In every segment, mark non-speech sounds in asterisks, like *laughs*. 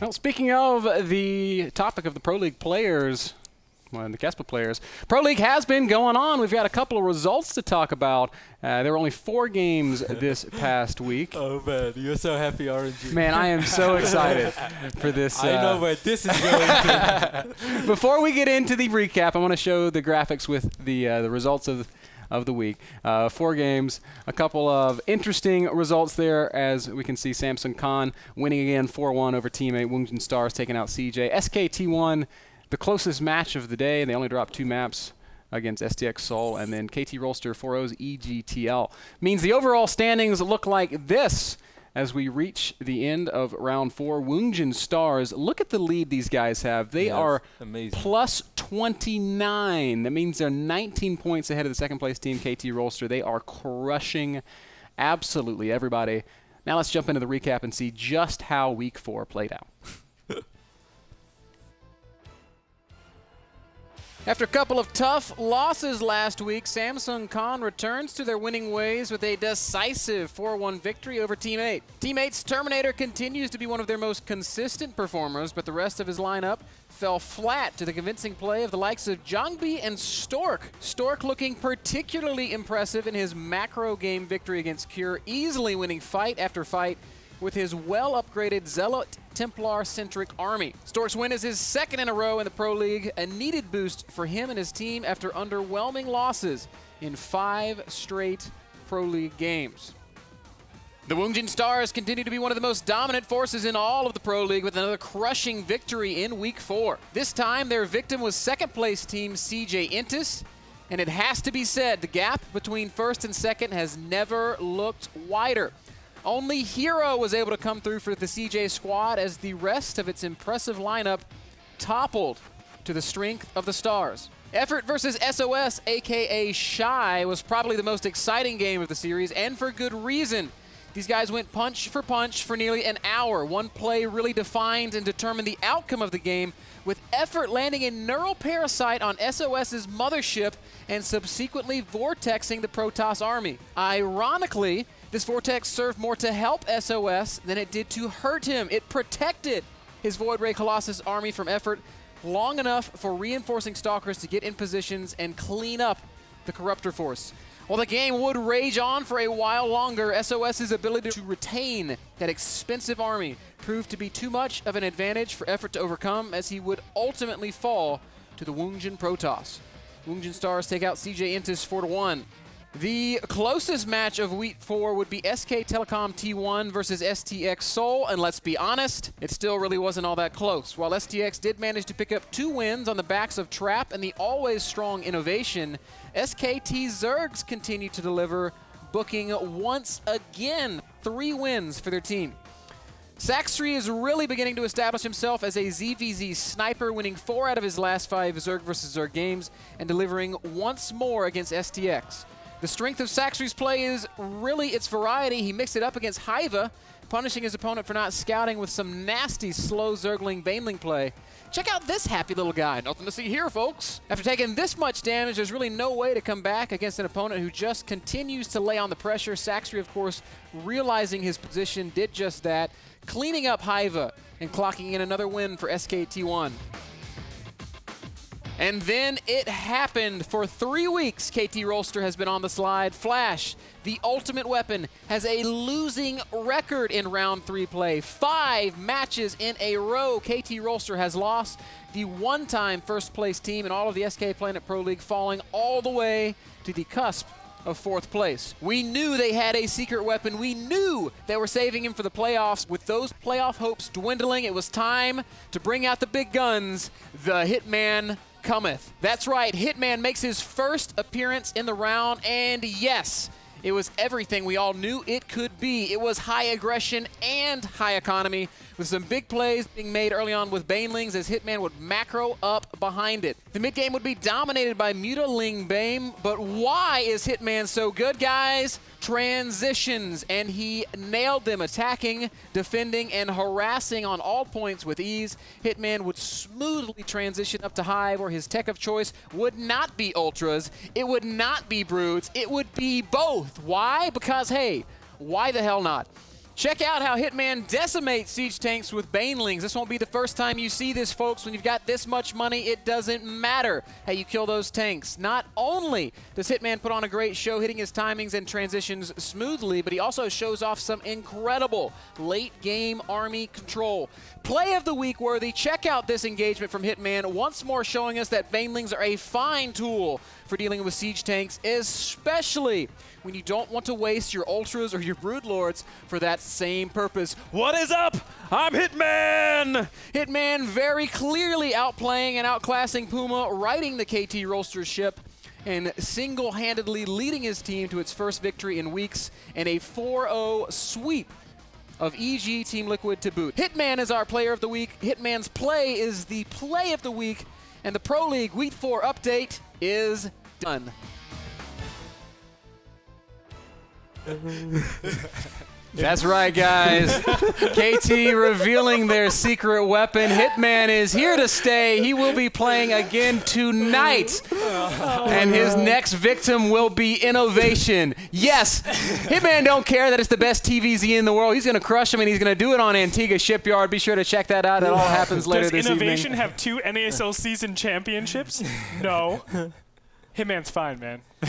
Well, speaking of the topic of the Pro League players, well, the Kespa players, Pro League has been going on. We've got a couple of results to talk about. Uh, there were only four games *laughs* this past week. Oh man, you're so happy, you? Man, I am so *laughs* excited for this. I know uh, where this is going. to. *laughs* Before we get into the recap, I want to show the graphics with the uh, the results of of the week. Uh, four games, a couple of interesting results there, as we can see Samsung Khan winning again 4-1 over teammate Woongjin Stars, taking out CJ. SKT1, the closest match of the day. They only dropped two maps against STX Seoul, and then KT Rolster 4-0's EGTL. Means the overall standings look like this as we reach the end of round four. Woongjin Stars, look at the lead these guys have. They Yeah, are plus 29. That means they're 19 points ahead of the second place team, KT Rolster. They are crushing absolutely everybody. Now let's jump into the recap and see just how week four played out. *laughs* After a couple of tough losses last week, Samsung Khan returns to their winning ways with a decisive 4-1 victory over Team 8. Teammates Terminator continues to be one of their most consistent performers, but the rest of his lineup fell flat to the convincing play of the likes of JangBi and Stork. Stork looking particularly impressive in his macro game victory against Cure, easily winning fight after fight with his well-upgraded Zealot Templar-centric army. Stork's win is his second in a row in the Pro League, a needed boost for him and his team after underwhelming losses in five straight Pro League games. The Woongjin Stars continue to be one of the most dominant forces in all of the Pro League with another crushing victory in Week 4. This time, their victim was second-place team CJ Entus, and it has to be said, the gap between first and second has never looked wider. Only Hero was able to come through for the CJ squad as the rest of its impressive lineup toppled to the strength of the Stars. Effort versus SOS, aka Shy, was probably the most exciting game of the series, and for good reason. These guys went punch for punch for nearly an hour. One play really defined and determined the outcome of the game, with Effort landing a neural parasite on SOS's mothership and subsequently vortexing the Protoss army. Ironically, this vortex served more to help SOS than it did to hurt him. It protected his Void Ray Colossus army from effort long enough for reinforcing Stalkers to get in positions and clean up the Corruptor Force. While the game would rage on for a while longer, SOS's ability to retain that expensive army proved to be too much of an advantage for effort to overcome as he would ultimately fall to the Woongjin Protoss. Woongjin Stars take out CJ Entus 4-1. The closest match of Week 4 would be SK Telecom T1 versus STX Seoul, and let's be honest, it still really wasn't all that close. While STX did manage to pick up two wins on the backs of Trap and the always strong Innovation, SKT Zergs continued to deliver, booking once again three wins for their team. Sacsri is really beginning to establish himself as a ZVZ sniper, winning four out of his last five Zerg vs. Zerg games and delivering once more against STX. The strength of Sacsri's play is really its variety. He mixed it up against Hiva, punishing his opponent for not scouting with some nasty slow Zergling Baneling play. Check out this happy little guy. Nothing to see here, folks. After taking this much damage, there's really no way to come back against an opponent who just continues to lay on the pressure. Saxtree, of course, realizing his position, did just that, cleaning up Hiva and clocking in another win for SKT1. And then it happened. For three weeks, KT Rolster has been on the slide. Flash, the ultimate weapon, has a losing record in round three play. Five matches in a row, KT Rolster has lost. The one-time first place team in all of the SK Planet Pro League falling all the way to the cusp of fourth place. We knew they had a secret weapon. We knew they were saving him for the playoffs. With those playoff hopes dwindling, it was time to bring out the big guns. The Hitman cometh. That's right, Hitman makes his first appearance in the round, and yes, it was everything we all knew it could be. It was high aggression and high economy, with some big plays being made early on with Banelings as Hitman would macro up behind it. The mid game would be dominated by Mutaling Bane, but why is Hitman so good, guys? Transitions, and he nailed them, attacking, defending, and harassing on all points with ease. Hitman would smoothly transition up to Hive, where his tech of choice would not be Ultras, it would not be Broods, it would be both. Why? Because, hey, why the hell not? Check out how Hitman decimates siege tanks with banelings. This won't be the first time you see this, folks. When you've got this much money, it doesn't matter how you kill those tanks. Not only does Hitman put on a great show, hitting his timings and transitions smoothly, but he also shows off some incredible late-game army control. Play of the week worthy. Check out this engagement from Hitman, once more showing us that banelings are a fine tool for dealing with siege tanks, especially when you don't want to waste your ultras or your broodlords for that same purpose. What is up? I'm Hitman! Hitman very clearly outplaying and outclassing Puma, riding the KT Rolster ship and single-handedly leading his team to its first victory in weeks and a 4-0 sweep of EG Team Liquid to boot. Hitman is our player of the week. Hitman's play is the play of the week. And the Pro League Week 4 update is done. *laughs* That's right, guys. KT revealing their secret weapon. Hitman is here to stay. He will be playing again tonight. And his next victim will be innovation. Yes, Hitman don't care that it's the best TVZ in the world. He's going to crush him, and he's going to do it on Antigua Shipyard. Be sure to check that out. It all happens later Does this Innovation evening. have two NASL season championships? No. Hitman's fine, man. *laughs*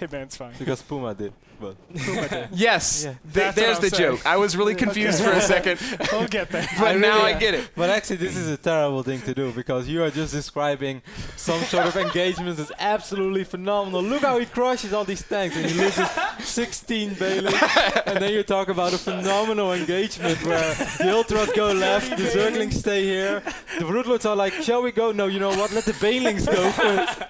Hitman's fine. because Puma did. But *laughs* Yes, Yeah. th- there's the saying. joke. I was really *laughs* confused for a second, We'll get there. but now really- I get it. but actually, this is a terrible thing to do because you are just describing some sort of engagement that's absolutely phenomenal. Look how he crushes all these tanks and he loses 16 Bailey. and then you talk about a phenomenal engagement where the ultras go left, the zerglings stay here. The broodlords are like, shall we go? No, you know what? Let the banelings go first.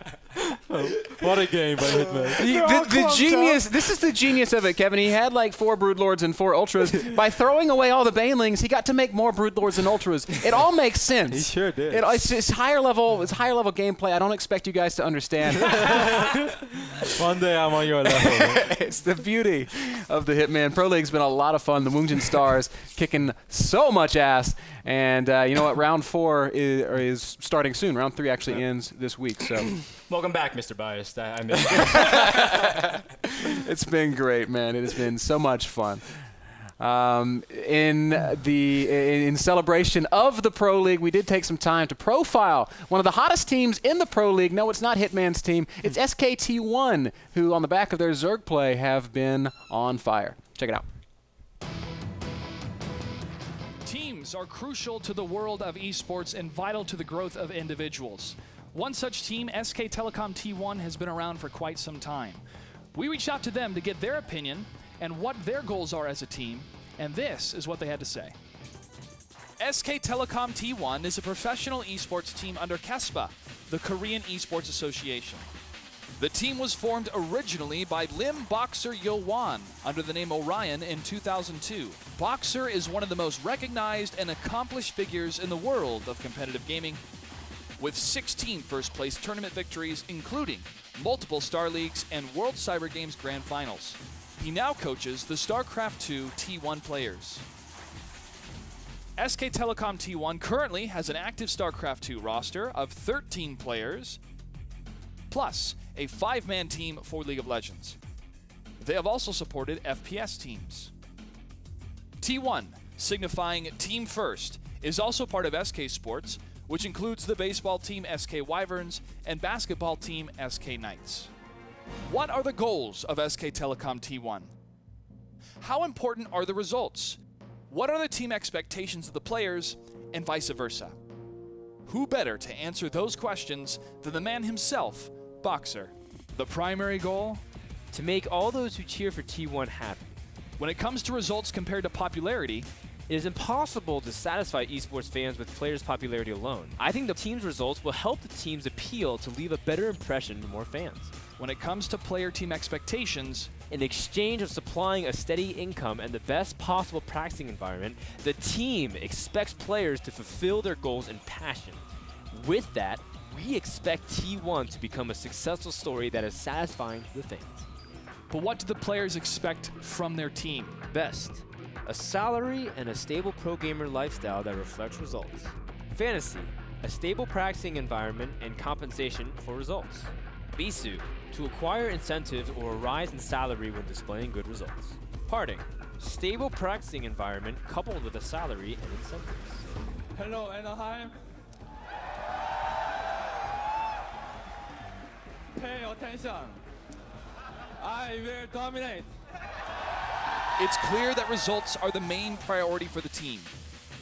Oh, what a game by Hitman. *laughs* The, the, the clumped genius. This is the genius of it, Kevin. He had like four broodlords and four ultras. *laughs* By throwing away all the banelings, he got to make more broodlords and ultras. It all makes sense. He sure did. It, it's, it's higher level. It's higher level gameplay. I don't expect you guys to understand. *laughs* One day I'm on your level. it's the beauty of the Hitman Pro League's been a lot of fun. The Woongjin Stars kicking so much ass, and uh, you know what? Round four is, is starting soon. Round three actually ends this week, so *clears throat* Welcome back, Mr. Biased. I, I missed *laughs* you. it's been great, man. It has been so much fun. Um, in the in, in celebration of the Pro League, we did take some time to profile one of the hottest teams in the Pro League. No, it's not Hitman's team. It's SKT1, who on the back of their Zerg play have been on fire. Check it out. Teams are crucial to the world of esports and vital to the growth of individuals. One such team, SK Telecom T1, has been around for quite some time. We reached out to them to get their opinion and what their goals are as a team, and this is what they had to say. SK Telecom T1 is a professional esports team under KESPA, the Korean Esports Association. The team was formed originally by Lim Boxer Yohwan under the name Orion in 2002. Boxer is one of the most recognized and accomplished figures in the world of competitive gaming, with 16 first place tournament victories, including multiple Star Leagues and World Cyber Games Grand Finals. He now coaches the StarCraft 2 T1 players. SK Telecom T1 currently has an active StarCraft 2 roster of 13 players, plus a five man team for League of Legends. They have also supported FPS teams. T1, signifying Team First, is also part of SK Sports, which includes the baseball team SK Wyverns and basketball team SK Knights. What are the goals of SK Telecom T1? How important are the results? What are the team expectations of the players, and vice versa? Who better to answer those questions than the man himself, Boxer? The primary goal? to make all those who cheer for T1 happy. When it comes to results compared to popularity, It is impossible to satisfy esports fans with players' popularity alone. I think the team's results will help the team's appeal to leave a better impression to more fans. when it comes to player team expectations, In exchange of supplying a steady income and the best possible practicing environment, the team expects players to fulfill their goals and passion. With that, we expect T1 to become a successful story that is satisfying to the fans. but what do the players expect from their team? Best, a salary and a stable pro gamer lifestyle that reflects results. Fantasy, a stable practicing environment and compensation for results. Bisu, to acquire incentives or a rise in salary when displaying good results. Parting, stable practicing environment coupled with a salary and incentives. Hello, Anaheim. Pay attention. I will dominate. It's clear that results are the main priority for the team.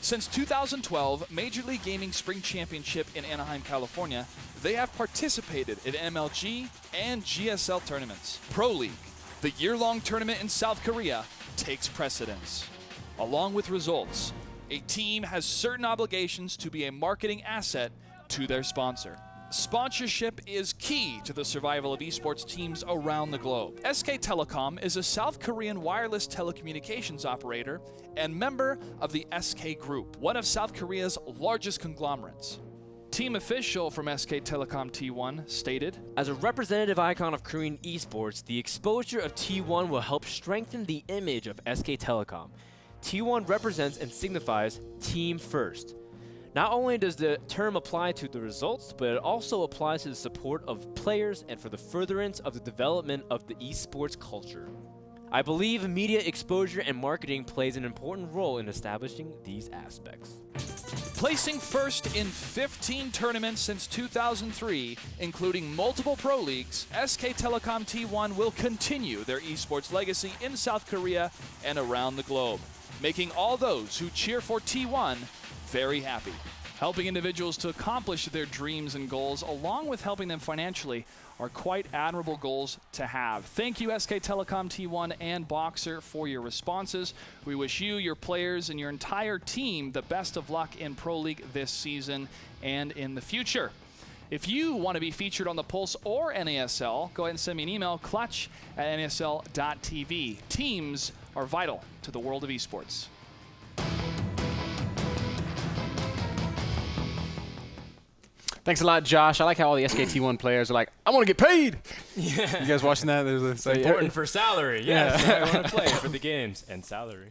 Since 2012, Major League Gaming Spring Championship in Anaheim, California, they have participated in MLG and GSL tournaments. Pro League, the year-long tournament in South Korea, takes precedence. Along with results, a team has certain obligations to be a marketing asset to their sponsor. Sponsorship is key to the survival of esports teams around the globe. SK Telecom is a South Korean wireless telecommunications operator and member of the SK Group, one of South Korea's largest conglomerates. Team official from SK Telecom T1 stated, As a representative icon of Korean esports, the exposure of T1 will help strengthen the image of SK Telecom. T1 represents and signifies Team First. Not only does the term apply to the results, but it also applies to the support of players and for the furtherance of the development of the esports culture. I believe media exposure and marketing plays an important role in establishing these aspects. Placing first in 15 tournaments since 2003, including multiple pro leagues, SK Telecom T1 will continue their esports legacy in South Korea and around the globe, making all those who cheer for T1 very happy. Helping individuals to accomplish their dreams and goals, along with helping them financially, are quite admirable goals to have. Thank you, SK Telecom T1 and Boxer, for your responses. We wish you, your players, and your entire team the best of luck in Pro League this season and in the future. If you want to be featured on the Pulse or NASL, go ahead and send me an email, clutch at NASL.tv. Teams are vital to the world of esports. Thanks a lot, Josh. I like how all the SKT1 players are like, I want to get paid. Yeah. You guys watching that? There's a, so Important for salary. Yes, I want to play for the *laughs* games and salary.